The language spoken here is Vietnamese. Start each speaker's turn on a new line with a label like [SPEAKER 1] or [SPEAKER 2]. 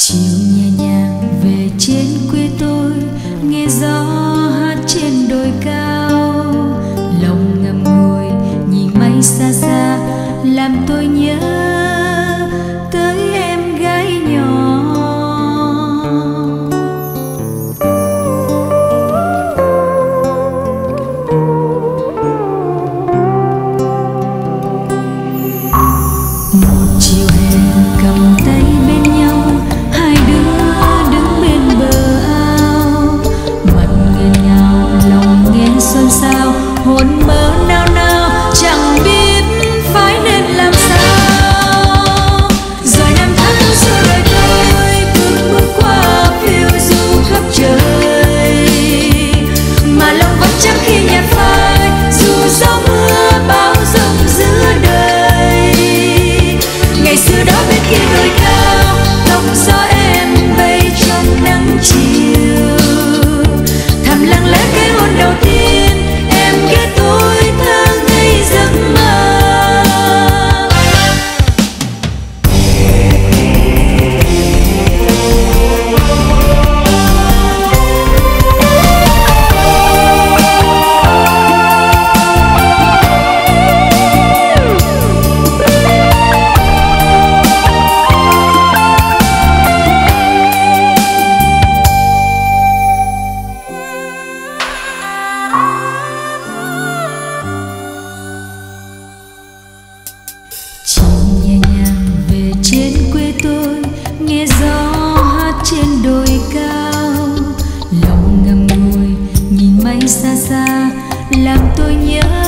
[SPEAKER 1] chiều nhẹ nhàng về trên quê tôi nghe gió hát trên đồi cao. yeah.